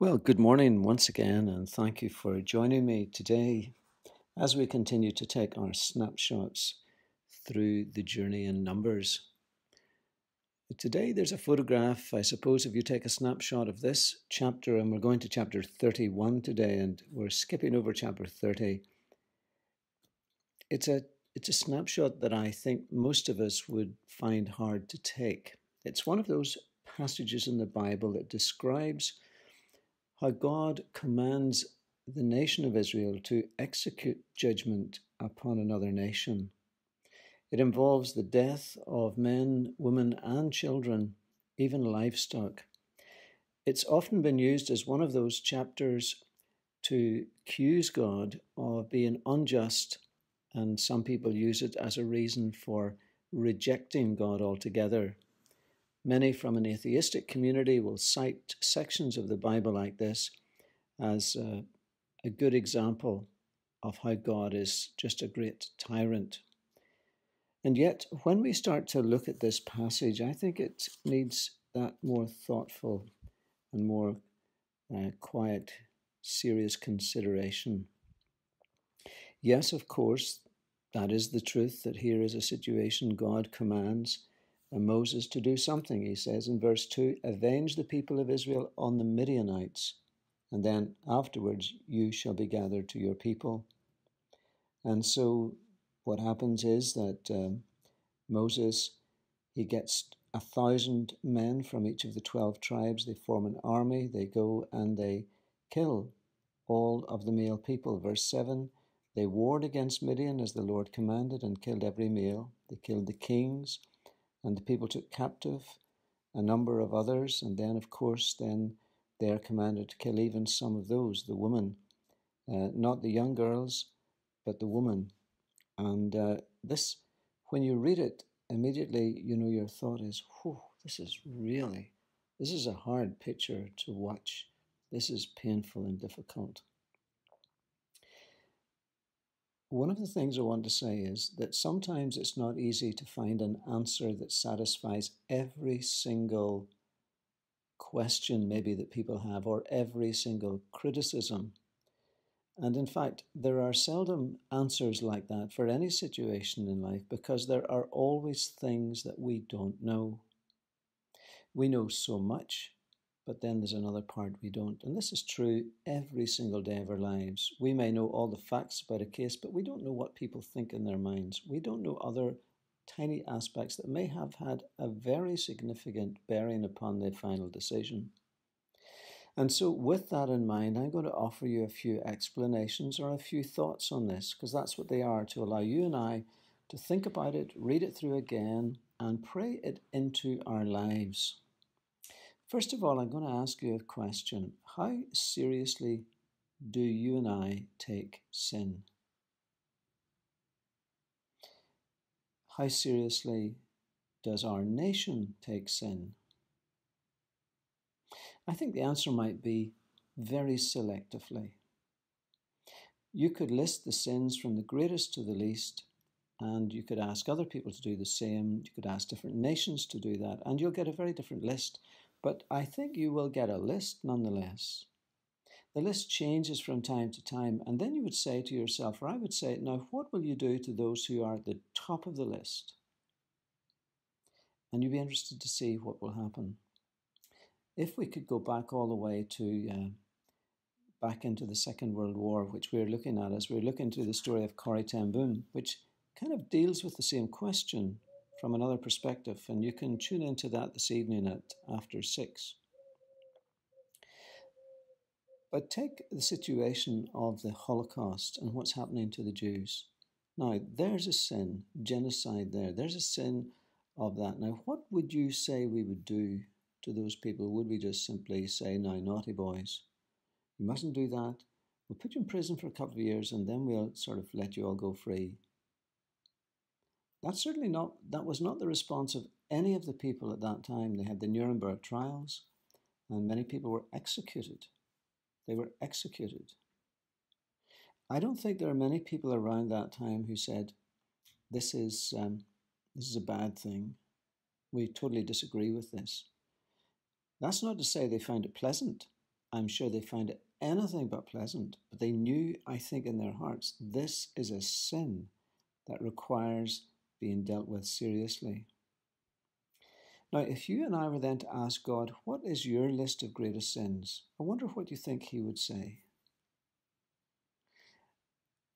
Well, good morning once again, and thank you for joining me today as we continue to take our snapshots through the journey in Numbers. Today, there's a photograph. I suppose if you take a snapshot of this chapter, and we're going to chapter 31 today, and we're skipping over chapter 30. It's a it's a snapshot that I think most of us would find hard to take. It's one of those passages in the Bible that describes how God commands the nation of Israel to execute judgment upon another nation. It involves the death of men, women, and children, even livestock. It's often been used as one of those chapters to accuse God of being unjust, and some people use it as a reason for rejecting God altogether. Many from an atheistic community will cite sections of the Bible like this as a, a good example of how God is just a great tyrant. And yet, when we start to look at this passage, I think it needs that more thoughtful and more uh, quiet, serious consideration. Yes, of course, that is the truth that here is a situation God commands and Moses to do something. He says in verse 2 Avenge the people of Israel on the Midianites, and then afterwards you shall be gathered to your people. And so what happens is that um, Moses he gets a thousand men from each of the twelve tribes. They form an army. They go and they kill all of the male people. Verse seven. They warred against Midian as the Lord commanded and killed every male. They killed the kings and the people took captive a number of others, and then, of course, then they are commanded to kill even some of those, the women, uh, not the young girls, but the woman. And uh, this, when you read it, immediately, you know, your thought is, whew, this is really, this is a hard picture to watch. This is painful and difficult. One of the things I want to say is that sometimes it's not easy to find an answer that satisfies every single question, maybe, that people have, or every single criticism. And in fact, there are seldom answers like that for any situation in life because there are always things that we don't know. We know so much, but then there's another part we don't. And this is true every single day of our lives. We may know all the facts about a case, but we don't know what people think in their minds. We don't know other tiny aspects that may have had a very significant bearing upon the final decision. And so, with that in mind, I'm going to offer you a few explanations or a few thoughts on this, because that's what they are to allow you and I to think about it, read it through again, and pray it into our lives. First of all, I'm going to ask you a question. How seriously do you and I take sin? How seriously does our nation take sin? I think the answer might be very selectively. You could list the sins from the greatest to the least, and you could ask other people to do the same. You could ask different nations to do that, and you'll get a very different list but I think you will get a list nonetheless. The list changes from time to time, and then you would say to yourself, or I would say, now what will you do to those who are at the top of the list? And you'd be interested to see what will happen. If we could go back all the way to uh, back into the Second World War, which we're looking at as we're looking to the story of Corrie ten Boom, which kind of deals with the same question from another perspective, and you can tune into that this evening at after six. But take the situation of the Holocaust and what's happening to the Jews. Now, there's a sin, genocide there. There's a sin of that. Now, what would you say we would do to those people? Would we just simply say, now, naughty boys, you mustn't do that? We'll put you in prison for a couple of years and then we'll sort of let you all go free. That's certainly not, that was not the response of any of the people at that time. They had the Nuremberg trials, and many people were executed. They were executed. I don't think there are many people around that time who said, "This is um, this is a bad thing. We totally disagree with this." That's not to say they found it pleasant. I'm sure they found it anything but pleasant, but they knew, I think, in their hearts, this is a sin that requires being dealt with seriously. Now, if you and I were then to ask God, What is your list of greatest sins? I wonder what you think He would say.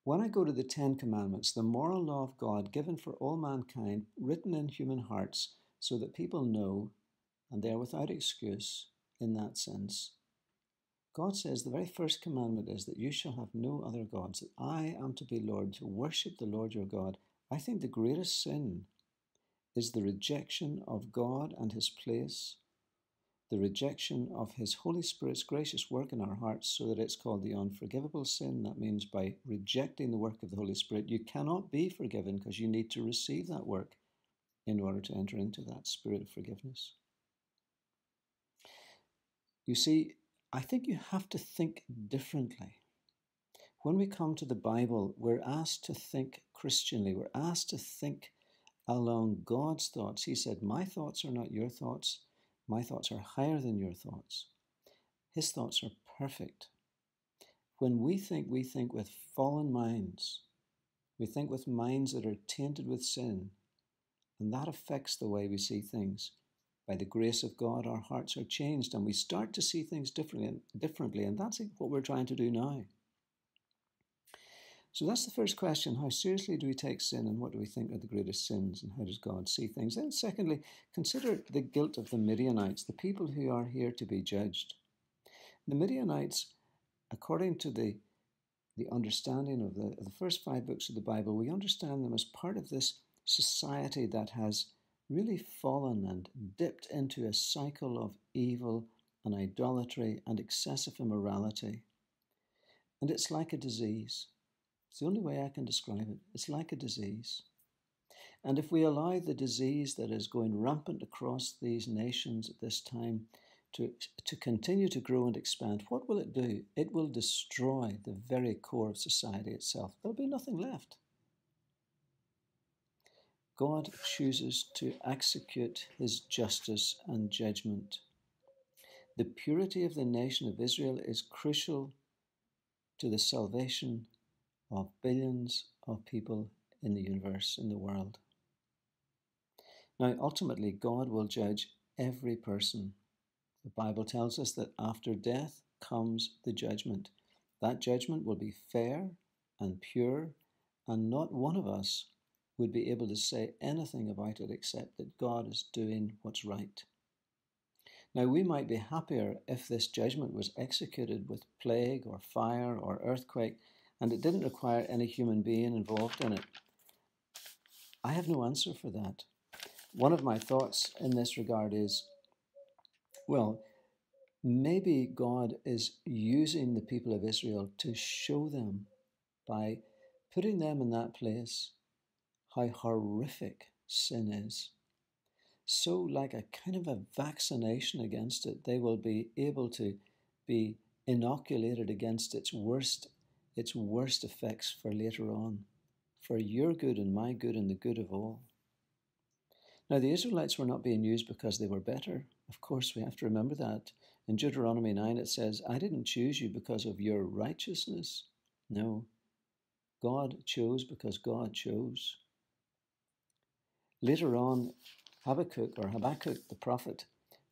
When I go to the Ten Commandments, the moral law of God given for all mankind, written in human hearts, so that people know, and they are without excuse in that sense. God says the very first commandment is that you shall have no other gods, that I am to be Lord, to worship the Lord your God. I think the greatest sin is the rejection of God and his place the rejection of His Holy Spirit's gracious work in our hearts, so that it's called the unforgivable sin. That means by rejecting the work of the Holy Spirit, you cannot be forgiven because you need to receive that work in order to enter into that spirit of forgiveness. You see, I think you have to think differently. When we come to the Bible, we're asked to think Christianly. We're asked to think along God's thoughts. He said, My thoughts are not your thoughts my thoughts are higher than your thoughts. His thoughts are perfect. When we think, we think with fallen minds. We think with minds that are tainted with sin. And that affects the way we see things. By the grace of God, our hearts are changed and we start to see things differently. differently and that's what we're trying to do now. So that's the first question. How seriously do we take sin and what do we think are the greatest sins and how does God see things? Then, secondly, consider the guilt of the Midianites, the people who are here to be judged. The Midianites, according to the, the understanding of the, of the first five books of the Bible, we understand them as part of this society that has really fallen and dipped into a cycle of evil and idolatry and excessive immorality. And it's like a disease. It's the only way I can describe it. It's like a disease. And if we allow the disease that is going rampant across these nations at this time to, to continue to grow and expand, what will it do? It will destroy the very core of society itself. There'll be nothing left. God chooses to execute his justice and judgment. The purity of the nation of Israel is crucial to the salvation of billions of people in the universe, in the world. Now, ultimately, God will judge every person. The Bible tells us that after death comes the judgment. That judgment will be fair and pure, and not one of us would be able to say anything about it except that God is doing what's right. Now, we might be happier if this judgment was executed with plague or fire or earthquake and it didn't require any human being involved in it. I have no answer for that. One of my thoughts in this regard is well, maybe God is using the people of Israel to show them by putting them in that place how horrific sin is. So, like a kind of a vaccination against it, they will be able to be inoculated against its worst its worst effects for later on, for your good and my good and the good of all. Now, the Israelites were not being used because they were better. Of course, we have to remember that. In Deuteronomy 9, it says, I didn't choose you because of your righteousness. No, God chose because God chose. Later on, Habakkuk or Habakkuk, the prophet,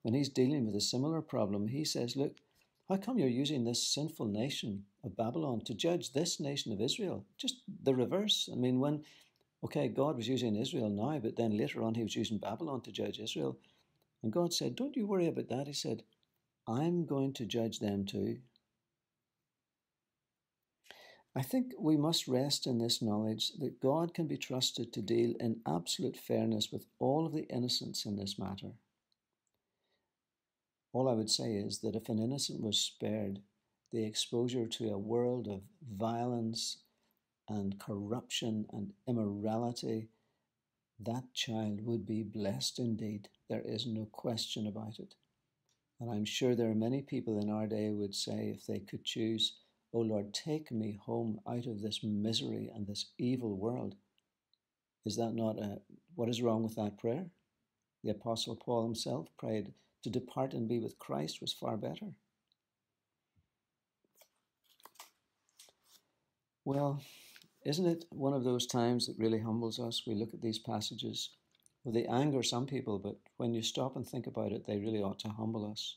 when he's dealing with a similar problem, he says, Look, how come you're using this sinful nation of Babylon to judge this nation of Israel? Just the reverse. I mean, when, okay, God was using Israel now, but then later on he was using Babylon to judge Israel. And God said, Don't you worry about that. He said, I'm going to judge them too. I think we must rest in this knowledge that God can be trusted to deal in absolute fairness with all of the innocents in this matter. All I would say is that if an innocent was spared the exposure to a world of violence and corruption and immorality, that child would be blessed indeed. There is no question about it. And I'm sure there are many people in our day would say, if they could choose, Oh Lord, take me home out of this misery and this evil world. Is that not a, what is wrong with that prayer? The Apostle Paul himself prayed, to depart and be with Christ was far better. Well, isn't it one of those times that really humbles us? We look at these passages. Well, they anger some people, but when you stop and think about it, they really ought to humble us.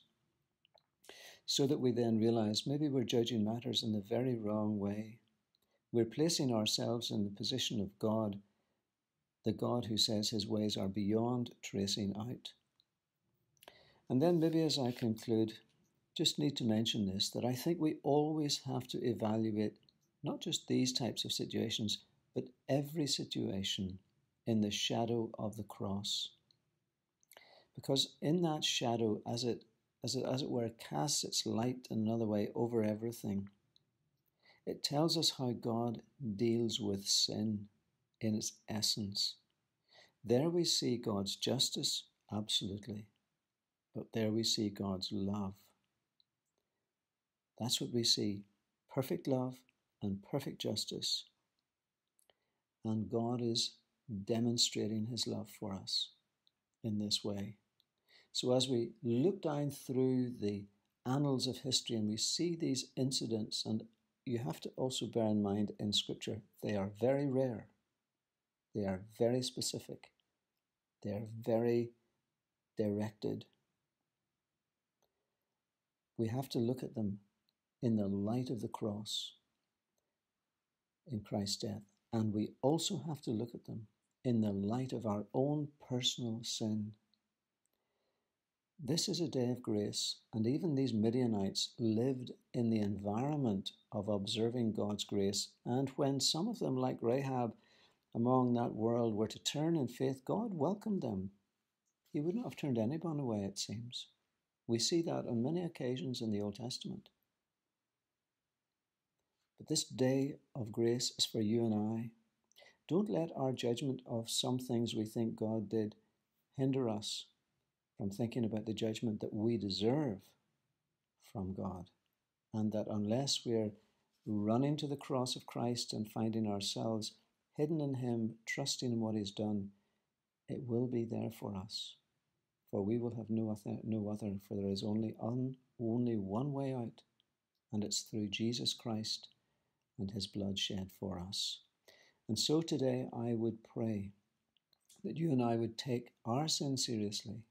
So that we then realize maybe we're judging matters in the very wrong way. We're placing ourselves in the position of God, the God who says his ways are beyond tracing out. And then, maybe as I conclude, just need to mention this that I think we always have to evaluate not just these types of situations, but every situation in the shadow of the cross. Because in that shadow, as it, as it, as it were, casts its light in another way over everything, it tells us how God deals with sin in its essence. There we see God's justice, absolutely, but there we see God's love. That's what we see perfect love and perfect justice. And God is demonstrating his love for us in this way. So, as we look down through the annals of history and we see these incidents, and you have to also bear in mind in Scripture, they are very rare, they are very specific, they are very directed. We have to look at them in the light of the cross in Christ's death. And we also have to look at them in the light of our own personal sin. This is a day of grace, and even these Midianites lived in the environment of observing God's grace. And when some of them, like Rahab, among that world were to turn in faith, God welcomed them. He would not have turned anyone away, it seems. We see that on many occasions in the Old Testament. But this day of grace is for you and I. Don't let our judgment of some things we think God did hinder us from thinking about the judgment that we deserve from God. And that unless we're running to the cross of Christ and finding ourselves hidden in Him, trusting in what He's done, it will be there for us. For we will have no other, no other for there is only, un, only one way out, and it's through Jesus Christ and his blood shed for us. And so today I would pray that you and I would take our sin seriously.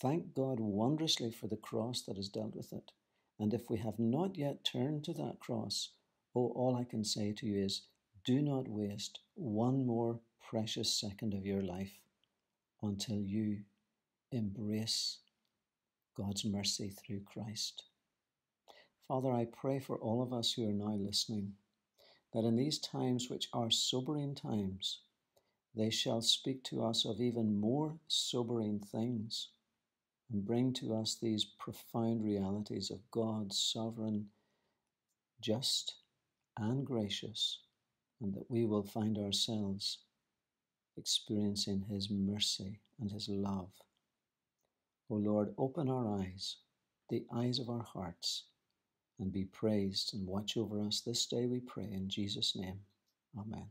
Thank God wondrously for the cross that has dealt with it. And if we have not yet turned to that cross, oh, all I can say to you is do not waste one more precious second of your life until you embrace God's mercy through Christ. Father, I pray for all of us who are now listening that in these times, which are sobering times, they shall speak to us of even more sobering things and bring to us these profound realities of God's sovereign, just, and gracious, and that we will find ourselves experiencing His mercy and His love. O Lord, open our eyes, the eyes of our hearts and be praised and watch over us this day, we pray in Jesus' name. Amen.